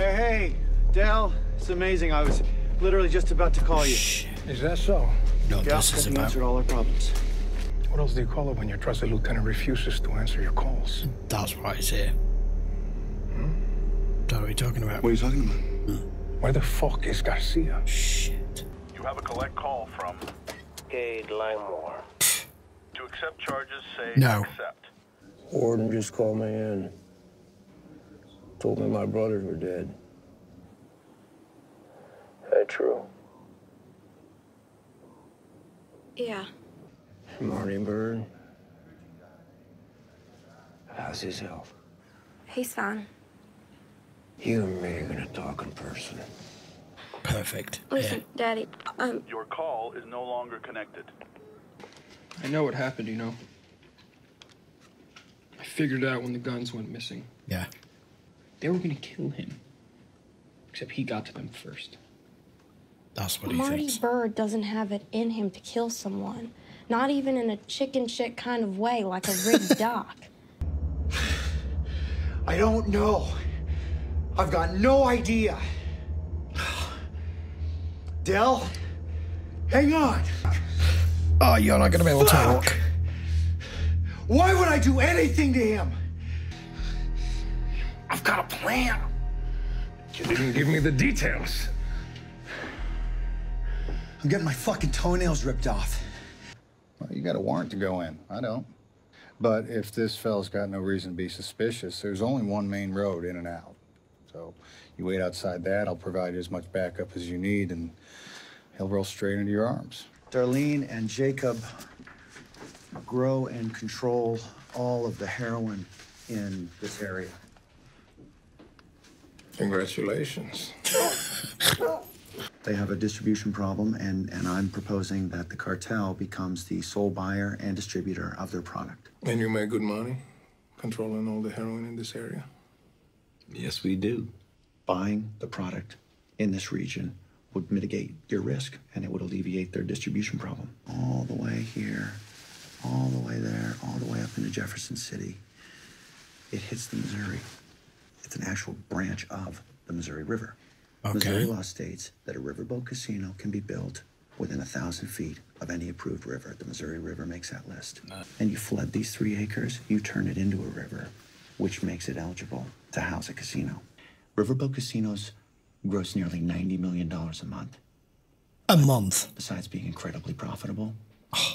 Hey, hey, Del. It's amazing. I was literally just about to call you. Shh. Is that so? No, Yeah, this is you about. answered all our problems. What else do you call it when your trusted lieutenant refuses to answer your calls? That's why it's here. Hmm? What are we talking about? What are you talking about? Where the fuck is Garcia? Shit. You have a collect call from. Cade Langmore. To accept charges, say No. accept. Warden just called me in. Told me my brothers were dead. That true? Yeah. Marty Byrde. How's his health? He's fine. You and me are gonna talk in person. Perfect. Listen, Daddy, um, Your call is no longer connected. I know what happened, you know. I figured it out when the guns went missing. Yeah. They were gonna kill him. Except he got to them first. That's what he Marty thinks. Byrde doesn't have it in him to kill someone. Not even in a chicken shit kind of way, like a rigged doc. I don't know. I've got no idea. Del, hang on. Oh, you're not going to be able to Fuck! walk. Why would I do anything to him? I've got a plan. You didn't give me the details. I'm getting my fucking toenails ripped off. Well, you got a warrant to go in. I don't. But if this fella's got no reason to be suspicious, there's only one main road in and out. So you wait outside that. I'll provide you as much backup as you need, and he'll roll straight into your arms. Darlene and Jacob grow and control all of the heroin in this area. Congratulations. They have a distribution problem, and, and I'm proposing that the cartel becomes the sole buyer and distributor of their product. And you make good money controlling all the heroin in this area? Yes, we do. Buying the product in this region would mitigate your risk, and it would alleviate their distribution problem. All the way here, all the way there, all the way up into Jefferson City. It hits the Missouri. It's an actual branch of the Missouri River. Missouri law states that a riverboat casino can be built within a thousand feet of any approved river. The Missouri River makes that list. And you flood these three acres, you turn it into a river, which makes it eligible to house a casino. Riverboat casinos gross nearly $90 million a month. A month. Besides being incredibly profitable,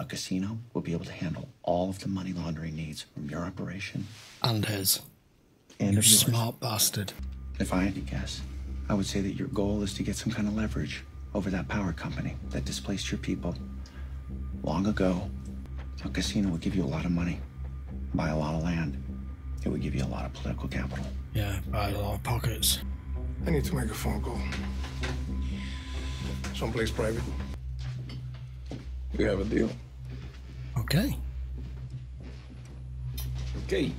a casino will be able to handle all of the money laundering needs from your operation And his. And You of yours. smart bastard. If I had to guess, I would say that your goal is to get some kind of leverage over that power company that displaced your people long ago. A casino would give you a lot of money, buy a lot of land. It would give you a lot of political capital. Yeah, by a lot of pockets. I need to make a phone call. Someplace private. We have a deal. Okay. Okay.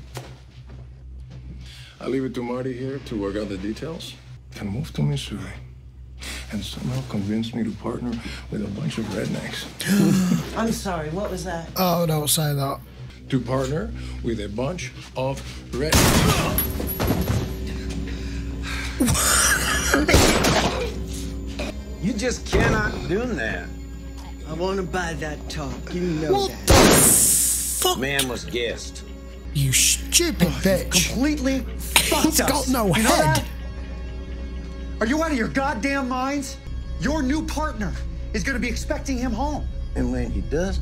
I'll leave it to Marty here to work out the details. Can move to Missouri and somehow convince me to partner with a bunch of rednecks. I'm sorry, what was that? Oh, don't say that. To partner with a bunch of rednecks. You just cannot do that. I want to buy that talk. You know What that. the fuck? Man was guessed. You stupid oh, bitch. Completely fucked He's us. got no You head. Are you out of your goddamn minds? Your new partner is going to be expecting him home. And when he does,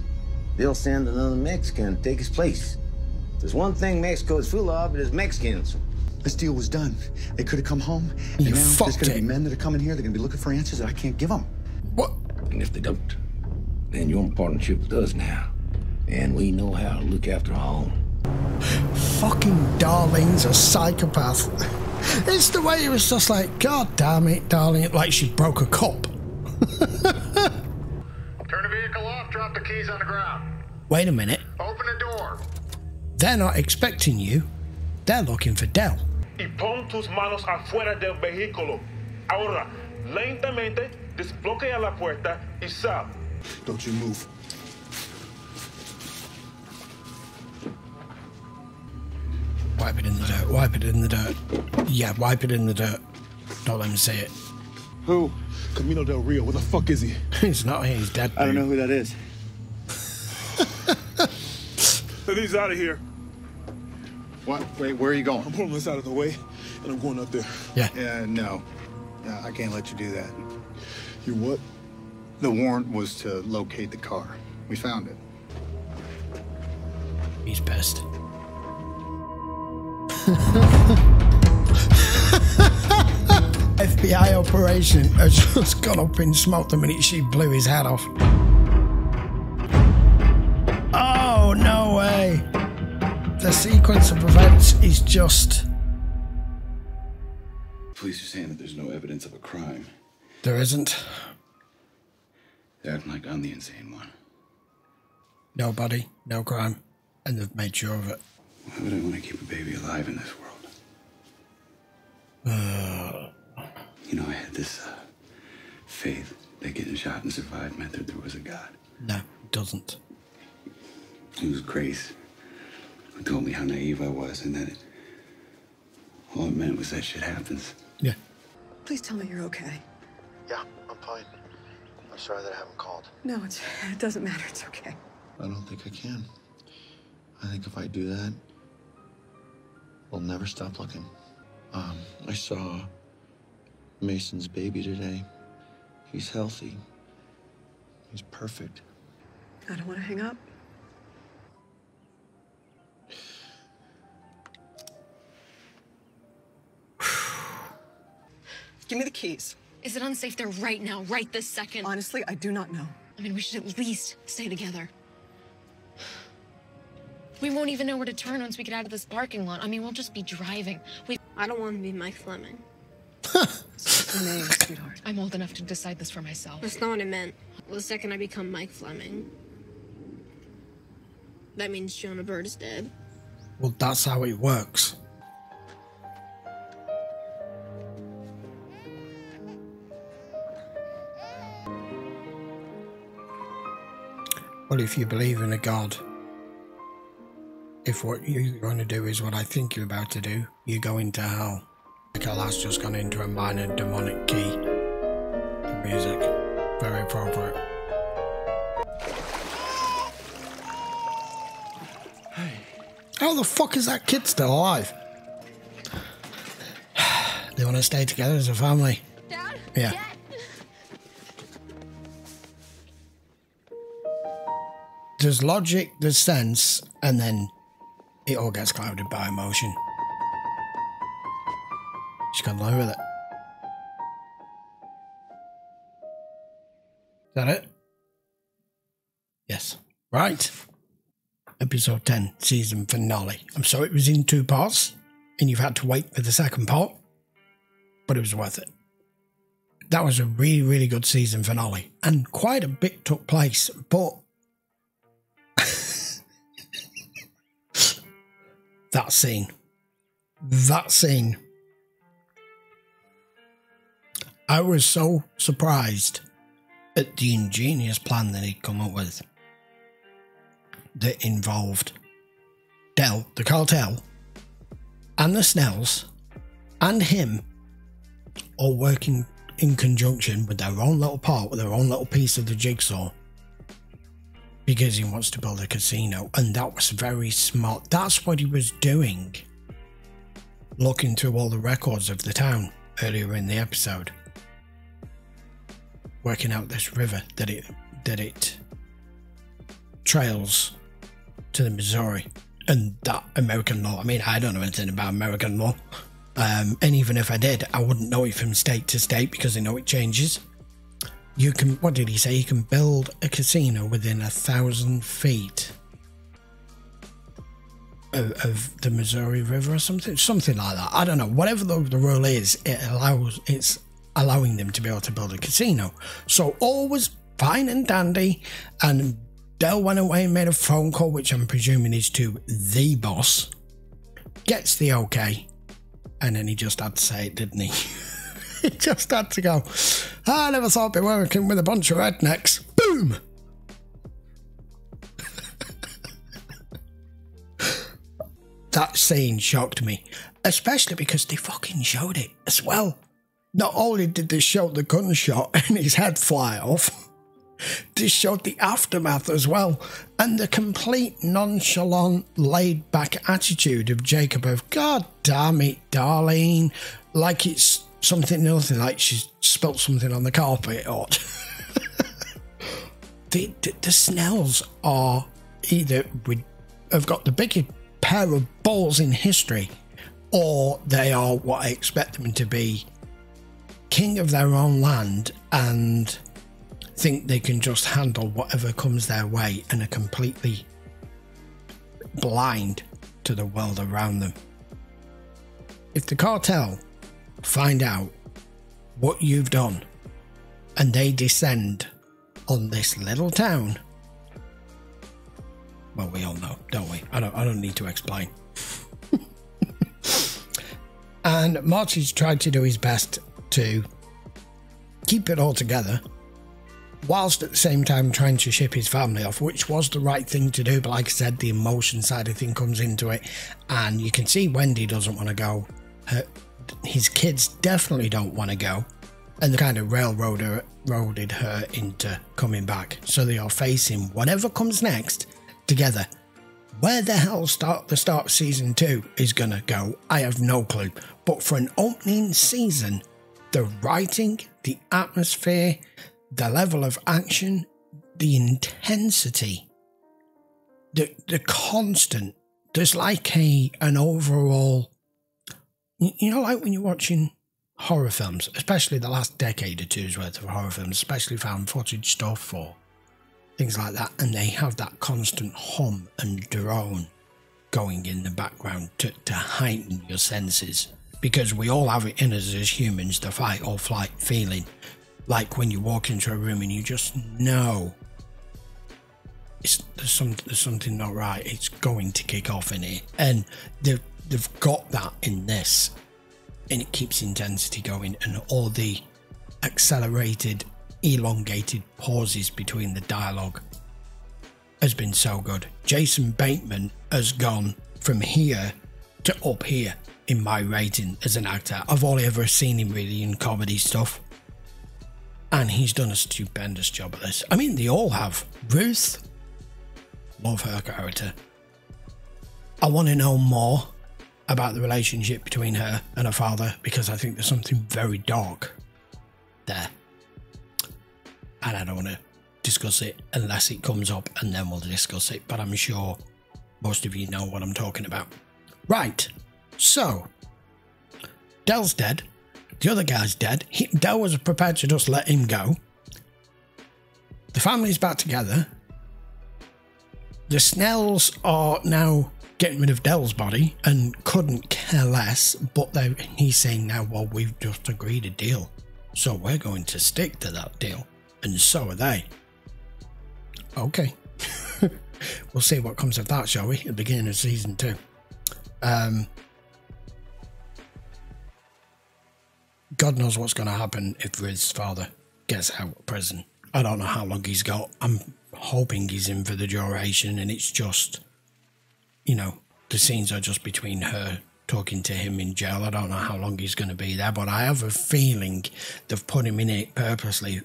they'll send another Mexican to take his place. There's one thing Mexico is full of, it is Mexicans. This deal was done. They could have come home. You and now there's going to be men that are coming here. They're going to be looking for answers that I can't give them. What? And if they don't, then you're partnership with us now. And we know how to look after our own. Fucking Darlene's a psychopath. It's the way it was just like, God damn it, Darlene, like she broke a cup. Turn the vehicle off, drop the keys on the ground. Wait a minute. Open the door. They're not expecting you. They're looking for Del. y pon tus manos afuera del vehículo. Ahora, lentamente desbloquea la puerta y sal. Don't you move. Wipe it in the dirt. Wipe it in the dirt. Yeah, wipe it in the dirt. Don't let me see it. Who? Camino Del Rio. Where the fuck is he? He's not here. He's dead. I don't know who that is. Then he's out of here. What? Wait, where are you going? I'm pulling this out of the way, and I'm going up there. Yeah. Yeah, no. No, I can't let you do that. You what? The warrant was to locate the car. We found it. He's pissed. FBI operation has just gone up in smoke the minute she blew his head off. Oh, no way. The sequence of events is just. Police are saying that there's no evidence of a crime. There isn't. They're acting like I'm the insane one. Nobody, no crime. And they've made sure of it. Why would I want to keep a baby alive in this world? Uh, You know, I had this uh, faith that getting shot and survived meant that there was a God. no, it doesn't. It was Grace who told me how naive I was and that it, all it meant was that shit happens. Yeah. Please tell me you're okay. Yeah, I'm fine. I'm sorry that I haven't called. No, it's, it doesn't matter. It's okay. I don't think I can. I think if I do that, we'll never stop looking. Um, I saw Mason's baby today. He's healthy. He's perfect. I don't want to hang up. Give me the keys. Is it unsafe there right now, right this second? Honestly, I do not know. I mean, we should at least stay together. We won't even know where to turn once we get out of this parking lot. I mean, we'll just be driving. We. I don't want to be Mike Fleming. Name, sweetheart? I'm old enough to decide this for myself. That's not what I meant. Well, The second I become Mike Fleming, that means Jonah Byrde is dead. Well, that's how it works. Well, if you believe in a God, if what you're going to do is what I think you're about to do, you go into hell. Michael has just gone into a minor demonic key. The music, very appropriate. How the fuck is that kid still alive? they want to stay together as a family. Dad? Yeah. There's logic, there's sense, and then it all gets clouded by emotion. Just gotta live with it. Is that it? Yes. Right. Episode 10, season finale. I'm sorry it was in two parts, and you've had to wait for the second part, but it was worth it. That was a really, really good season finale, and quite a bit took place, but that scene. That scene. I was so surprised at the ingenious plan that he'd come up with that involved Del, the cartel, and the Snells, and him all working in conjunction with their own little part, with their own little piece of the jigsaw because he wants to build a casino, and that was very smart. That's what he was doing, looking through all the records of the town earlier in the episode, working out this river that it that it trails to the Missouri, and that American law. I mean, I don't know anything about American law, um, and even if I did, I wouldn't know it from state to state because I know it changes you can what did he say? You can build a casino within a thousand feet of, of the missouri river or something something like that. I don't know. Whatever the, the rule is it allows it's allowing them to be able to build a casino. So all was fine and dandy and Del went away and made a phone call which i'm presuming is to the boss. Gets the okay. And then he just had to say it didn't he he just had to go. I never thought I'd be working with a bunch of rednecks. Boom! that scene shocked me, especially because they fucking showed it as well. not only did they show the gunshot and his head fly off, they showed the aftermath as well. And the complete nonchalant, laid back attitude of Jacob of, God damn it, Darlene. Like it's something nothing, like she's spilt something on the carpet or. the, the, the Snells are either with, have got the biggest pair of balls in history or they are what I expect them to be king of their own land and think they can just handle whatever comes their way and are completely blind to the world around them. If the cartel find out what you've done and they descend on this little town, well, we all know, don't we? I don't, I don't need to explain. and Marty's tried to do his best to keep it all together whilst at the same time trying to ship his family off, which was the right thing to do. But like I said, the emotion side of thing comes into it, and you can see Wendy doesn't want to go. Her, his kids definitely don't want to go, and the kind of railroader roaded her into coming back. So they are facing whatever comes next together. Where the hell start the start season two is gonna go, I have no clue. But for an opening season, the writing, the atmosphere, the level of action, the intensity, the the constant. There's like a an overall, you know, like when you're watching horror films, especially the last decade or two's worth of horror films, especially found footage stuff or things like that, and they have that constant hum and drone going in the background to, to heighten your senses. Because we all have it in us as humans the fight or flight feeling. Like when you walk into a room and you just know it's there's, some, there's something not right. It's going to kick off in here and they've, they've got that in this and it keeps intensity going and all the accelerated elongated pauses between the dialogue has been so good jason bateman has gone from here to up here in my rating as an actor i've only ever seen him really in comedy stuff and he's done a stupendous job at this. I mean, they all have. Ruth, love her character. I want to know more about the relationship between her and her father because I think there's something very dark there. And I don't want to discuss it unless it comes up and then we'll discuss it. But I'm sure most of you know what I'm talking about. Right, so Del's dead. The other guy's dead. He, Del was prepared to just let him go. The family's back together. The Snells are now getting rid of Del's body and couldn't care less, but he's saying now, well, we've just agreed a deal. So we're going to stick to that deal. And so are they. Okay. we'll see what comes of that, shall we? At the beginning of season two. Um, God knows what's going to happen if Ruth's father gets out of prison. I don't know how long he's got. I'm hoping he's in for the duration, and it's just, you know, the scenes are just between her talking to him in jail. I don't know how long he's going to be there, but I have a feeling they've put him in it purposely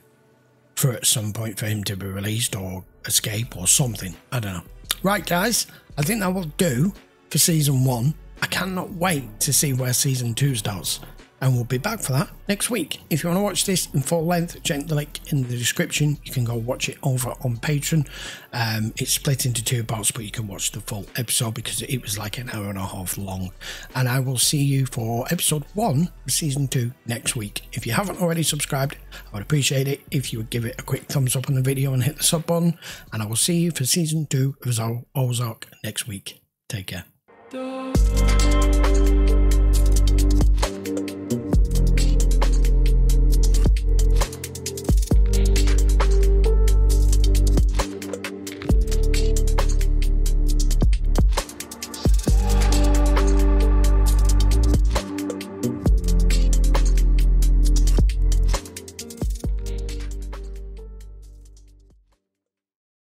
for at some point for him to be released or escape or something. I don't know. Right, guys, I think that will do for season one. I cannot wait to see where season two starts and we'll be back for that next week. If you want to watch this in full length, check the link in the description. You can go watch it over on Patreon. Um, it's split into two parts, but you can watch the full episode because it was like an hour and a half long. And I will see you for episode one of season two next week. If you haven't already subscribed, I would appreciate it if you would give it a quick thumbs up on the video and hit the sub button. And I will see you for season two of Ozark next week. Take care.